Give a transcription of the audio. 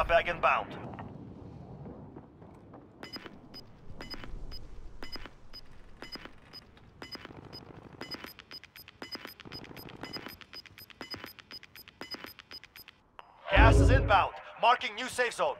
Drop inbound. Gas is inbound. Marking new safe zone.